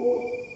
Senhor.